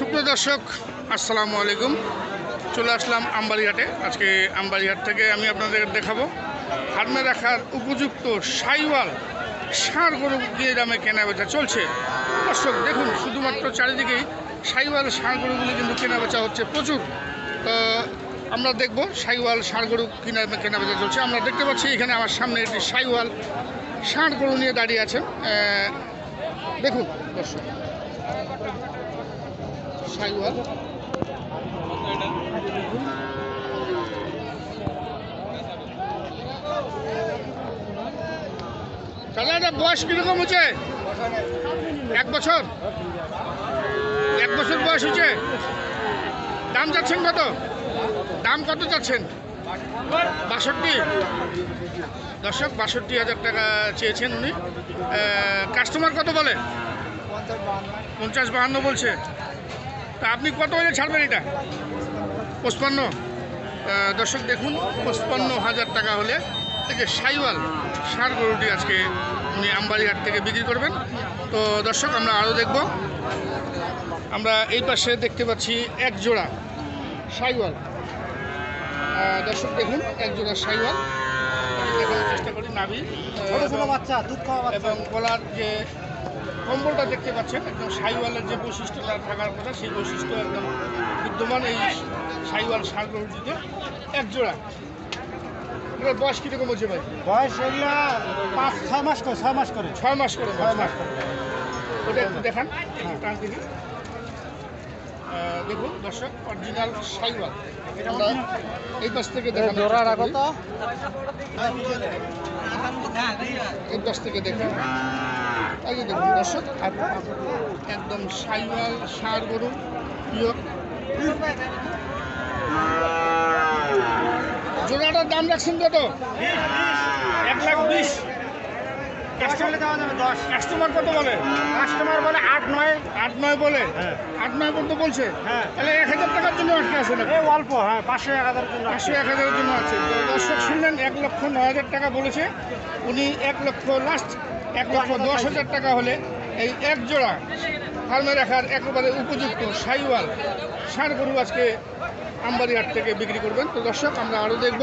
সুপ্রিয় দর্শক, আসসালামু আলাইকুম। চলে আসলাম আমবাড়িহাটে আজকে আমবাড়িহাট থেকে আমি আপনাদের দেখাবো ফার্মে রাখার উপযুক্ত সাইওয়াল ষাঁড় গরু দিয়ে দামে কেনা বেচা চলছে। দর্শক, দেখুন, শুধুমাত্র চারিদিকেই সাইওয়াল ষাঁড় গরুগুলি কিন্তু কেনা বেচা হচ্ছে প্রচুর। তো, আমরা দেখব সাইওয়াল ষাঁড় গরু কিনা কেনা বেচা চলছে। আমরা দেখতে পাচ্ছি এখানে আমার সামনে একটি সাইওয়াল ষাঁড় গরু নিয়ে দাঁড়িয়ে আছে। দেখুন, দর্শক। সাইওয়াল দাদা এটা বয়স কীরকম হচ্ছে? এক বছর? এক বছর বয়স হচ্ছে? দাম যাচ্ছেন কত? দাম কত যাচ্ছেন বাষট্টি? দর্শক, বাষট্টি হাজার টাকা চেয়েছেন উনি। কাস্টমার কত বলে? পঞ্চাশ বাহান্ন বলছে। তা আপনি কত হলে ছাড়বেন এটা? পঁচপান্ন? দর্শক দেখুন পঁচপান্ন হাজার টাকা হলে এই যে সাইওয়াল সার গরুটি আজকে উনি আমবাড়িহাট থেকে বিক্রি করবেন। তো দর্শক আমরা আরও দেখব। আমরা এই পাশে দেখতে পাচ্ছি এক জোড়া সাইওয়াল। দর্শক দেখুন এক জোড়া সাইওয়াল। দেখানোর চেষ্টা করি নাবি এবং গলার যে কম্বলটা দেখতে পাচ্ছেন একদম সাইওয়ালের যে বৈশিষ্ট্যটা থাকার কথা সেই বৈশিষ্ট্য একদম বিদ্যমান এই সাইওয়াল সার গরুটিতে এক জোড়া এটার বয়স কীরকম হচ্ছে ভাই? বয়স এগুলা পাঁচ ছয় মাস করে ছয় মাস করে। ছয় মাস করে ছয় মাস করে। ওটা একটু দেখান টান দিকে আহ, দেখুন দর্শক অরিজিনাল সাইওয়াল। আমরা এই পাশ থেকে। তো। এই পাশ থেকে দেখুন। এই যে দেখুন দর্শক একদম সাইওয়াল সার গরু প্রিয় জোড়াটার দাম রাখছেন কত? এক লাখ বিশ। কাস্টমারে কত বলে? কাস্টমার বলে আট নয়। আট নয় বলে? হ্যাঁ। আট নয় পর্যন্ত বলছে? হ্যাঁ। তাহলে এক হাজার টাকার জন্য আটকে আছে না এই অল্প হ্যাঁ পাঁচশো এক হাজার জন্য পাঁচশো এক হাজারের জন্য আছে। দর্শক শুনলেন এক লক্ষ নয় হাজার টাকা বলেছে। উনি এক লক্ষ লাস্ট এক লক্ষ দশ হাজার টাকা। হলে এই এক জোড়া ফার্মে রাখার একেবারে উপযুক্ত সাইওয়াল ষাঁড় গরু আজকে আমবাড়িহাট থেকে বিক্রি করবেন। তো দর্শক আমরা আরও দেখব।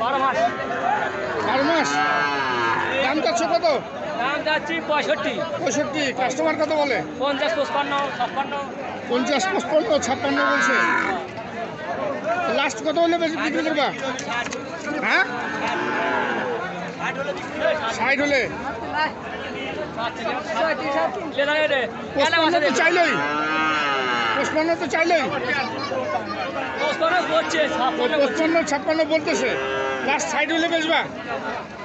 বারো মাস। বারো মাস? দাম চাচ্ছ কত? দাম যাচ্ছি পঁয়ষট্টি। পঁয়ষট্টি। কাস্টমার কত বলে? পঞ্চাশ পঁচপান্ন ছাপ্পান্ন। পঞ্চাশ পঁচপন্ন ছাপ্পান্ন বলছে। লাস্ট কত হলে বেশি বিক্রি করবা? হ্যাঁ? ষাট হলে। পঁচপান্ন তো চাইলই। পঁচপান্ন তো চাইলই। পঁচপান্ন ছাপ্পান্ন বলতেছে। লাস্ট সাইড হলে বেচবা।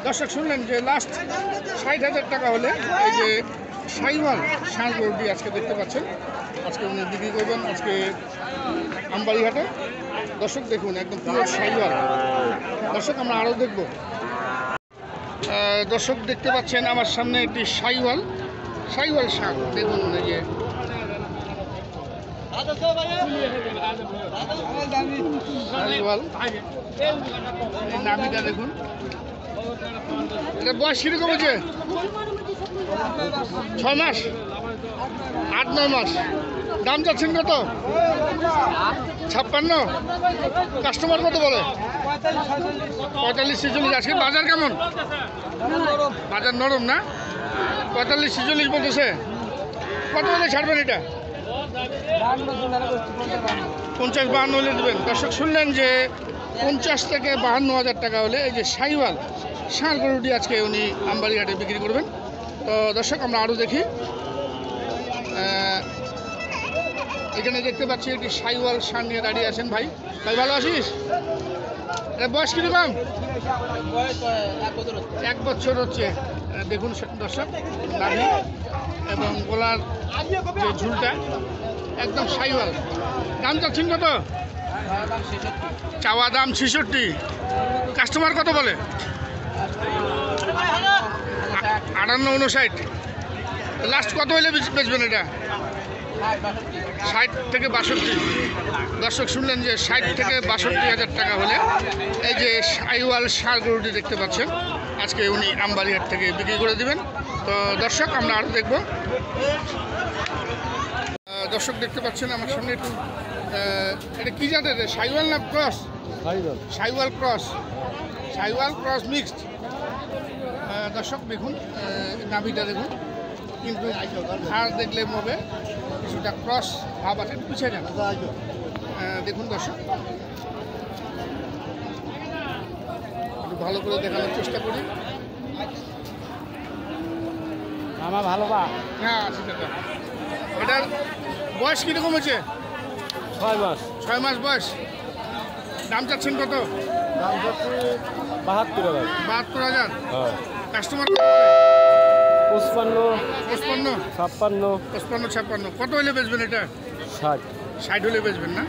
দর্শক, শুনলেন যে লাস্ট ষাট হাজার টাকা হলে এই যে সাইওয়াল ষাঁড় গরুটি আজকে দেখতে পাচ্ছেন। আজকে উনি বিক্রি করবেন, আজকে আমবাড়িহাটে। দর্শক, দেখুন, একদম পিওর সাইওয়াল। দর্শক, আমরা আরও দেখব। দর্শক, দেখতে পাচ্ছেন আমার সামনে একটি সাইওয়াল। সাইওয়াল ষাঁড় দেখুন, এই যে নাভিটা দেখুন। বয়স মাস? আট, নয় মাস। দাম যাচ্ছেন কত? ছাপ্পান্ন? কাস্টমার কত বলে? পঁয়তাল্লিশ, ছেচল্লিশ। আজকে বাজার কেমন? বাজার নরম না? পঁয়তাল্লিশ, ছেচল্লিশ বলতেছে। কত হলে ছাড়বেন এটা? পঞ্চাশ বাহান্ন হলে দেবেন। দর্শক, শুনলেন যে পঞ্চাশ থেকে বাহান্ন হাজার টাকা হলে এই যে সাইওয়াল, ষাঁড় গরুটি আজকে উনি আমবাড়িহাটে বিক্রি করবেন। তো দর্শক, আমরা আরও দেখি। এখানে দেখতে পাচ্ছি একটি সাইওয়াল ষাঁড় নিয়ে দাঁড়িয়ে আছেন ভাই। ভাই, ভালো আছিস? বয়স কীরকম? এক বছর হচ্ছে। দেখুন দর্শক নাভি এবং গোলার যে ঝুলটা, একদম সাইওয়াল। দাম চাচ্ছেন কত? চাওয়া দাম ছেষট্টি। কাস্টমার কত বলে? আটান্ন উনষাট লাস্ট কত বেচ- বেচবেন এটা? ষাট থেকে বাষট্টি। দর্শক শুনলেন যে ষাট থেকে বাষট্টি হাজার টাকা হলে এই যে সাইওয়াল সার গরুটি দেখতে পাচ্ছেন, আজকে উনি আমবাড়িহাট থেকে বিক্রি করে দিবেন। তো দর্শক আমরা আরও দেখব। দর্শক দেখতে পাচ্ছেন আমার সামনে একটু এটা কী জাতের? সাইওয়াল না cross? Sahiwal. Cross. Sahiwal cross mixed. দর্শক দেখুন নাভিটা দেখুন। কিন্তু আর দেখলে মবে কিছুটা ক্রস ভাব আছে পিছিয়ে যান। দেখুন দর্শক। একটু ভালো করে দেখানোর চেষ্টা করি। আমার ভালো বা হ্যাঁ তো। এটার বয়স কীরকম হয়েছে ছয় মাস। ছয় মাস বয়স। দাম চাচ্ছেন কত? দাম হচ্ছে বাহাত্তর হাজার। বাহাত্তর হাজার? হ্যাঁ। কাস্টমার পঁচপান্ন পঁচপান্ন? ছাপ্পান্ন। পঁচপান্ন ছাপ্পান্ন। কত হলে বেচবেন এটা? ষাট। ষাট হলে বেচবেন না?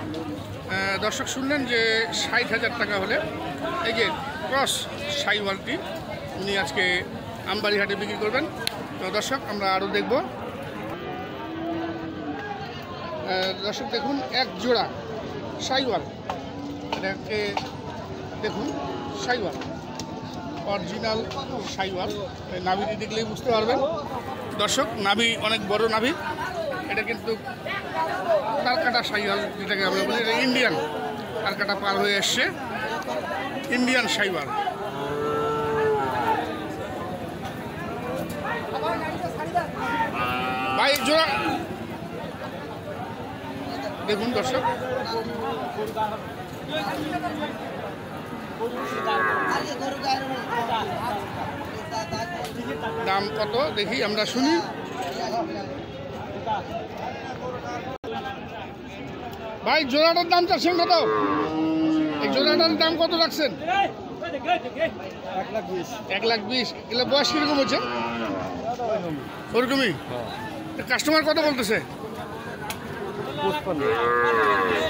দর্শক শুনলেন যে ষাট হাজার টাকা হলে এই যে ক্রস সাইওয়ালটি উনি আজকে আমবাড়িহাটে বিক্রি করবেন। তো দর্শক, আমরা আরও দেখব। দর্শক, দেখুন, এক জোড়া সাইওয়াল। এটাকে দেখুন, সাইওয়াল। অরিজিনাল সাইওয়াল। নাভিটি দেখলেই বুঝতে পারবেন। দর্শক, নাভি অনেক বড় নাভি। এটা কিন্তু কালকাটা সাইওয়াল, যেটাকে আমরা বলি, এটা ইন্ডিয়ান। কালকাটা পার হয়ে এসছে। ইন্ডিয়ান সাইওয়াল। ভাই জোড়া দেখুন দর্শক। দাম কত? দেখি আমরা শুনি। ভাই জোড়াটার দাম চাচ্ছেন কত? এই জোড়াটার দাম কত রাখছেন? এক লাখ বিশ। এক লাখ বিশ। এগুলো বয়স কীরকম হচ্ছে? ওরকমই? কাস্টমার কত বলতেছে?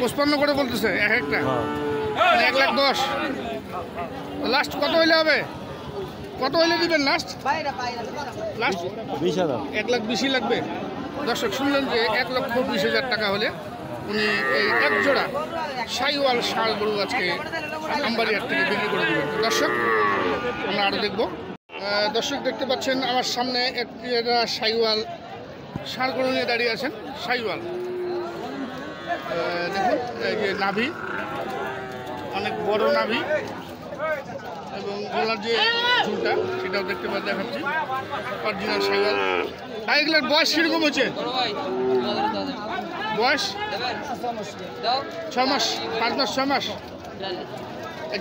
পঁচপান্ন করে বলতেছে এক একটা। মানে এক লাখ দশ। লাস্ট কত হইলে হবে? কত হইলে দিবেন লাস্ট লাস্ট বিশ হাজার। এক লাখ বেশি লাগবে। দর্শক শুনলেন যে এক লক্ষ বিশ হাজার টাকা হলে উনি এই এক জোড়া সাইওয়াল ষাঁড় গরু আজকে আমবাড়িহাট থেকে বিক্রি করে দেবেন। দর্শক আমরা আরও দেখব। দর্শক দেখতে পাচ্ছেন আমার সামনে একটা সাইওয়াল গরু নিয়ে দাঁড়িয়ে আছেন সাইওয়াল। দেখুন, এই যে নাভি, অনেক বড় নাভি এবং গলার যে ঝুলটা, সেটাও দেখতে পাচ্ছি, দেখাচ্ছি। অরিজিনাল সাইওয়াল। আর বয়স কীরকম হচ্ছে? বয়স? ছ মাস, পাঁচ মাস, ছ মাস।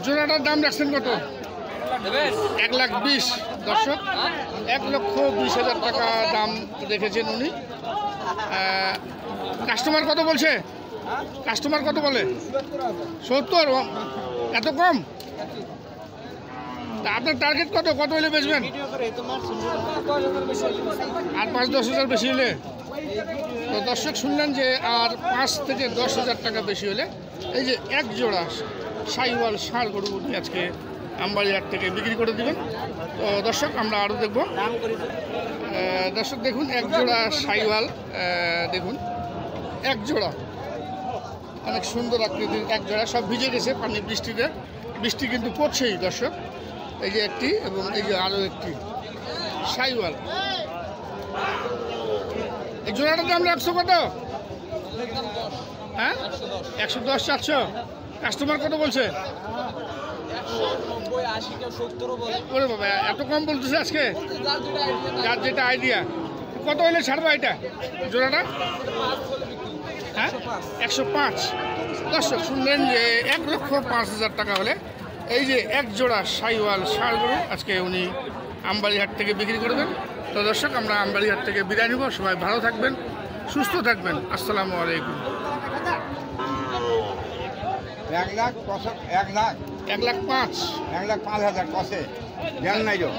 জোড়াটার দাম রাখছেন কত? এক লাখ বিশ, দর্শক। এক লক্ষ বিশ হাজার টাকা দাম রেখেছেন উনি। কাস্টমার কত বলছে? কাস্টমার কত বলে? সত্তর? এত কম? আপনার টার্গেট কত? কত হলে বেচবেন? আর পাঁচ দশ হাজার বেশি হলে? তো দর্শক, শুনলেন যে আর পাঁচ থেকে দশ হাজার টাকা বেশি হলে, এই যে এক জোড়া সাইওয়াল ষাঁড় গরু আজকে আমবাড়িহাট থেকে বিক্রি করে দিবেন। তো দর্শক, আমরা আরও দেখব। দর্শক, দেখুন, এক জোড়া সাইওয়াল দেখুন, এক জোড়া। অনেক সুন্দর আকৃতির এক জোড়া, সব ভিজে গেছে পানি বৃষ্টিতে। বৃষ্টি কিন্তু পড়ছেই, দর্শক। এই যে একটি এবং এই যে আরও একটি সাইওয়াল। এই জোড়াটার দাম রাখছো কত? হ্যাঁ? একশো দশ চারশো। কাস্টমার কত বলছে? ওরে বাবা এত কম বলতেছে আজকে? যার যেটা আইডিয়া কত হলে ছাড়বো এটা? জোড়াটা? হ্যাঁ? একশো পাঁচ। দর্শক, শুনলেন যে এক লক্ষ পাঁচ হাজার টাকা হলে এই যে এক জোড়া সাইওয়াল গরু আজকে উনি আমবাড়িহাট থেকে বিক্রি করবেন। তো দর্শক, আমরা আমবাড়িহাট থেকে বিদায় নিব। সবাই ভালো থাকবেন, সুস্থ থাকবেন। আসসালামু আলাইকুম। এক লাখ কত এক লাখ। এক লাখ পাঁচ। এক লাখ পাঁচ হাজার কষে। জ্ঞান নাই তো।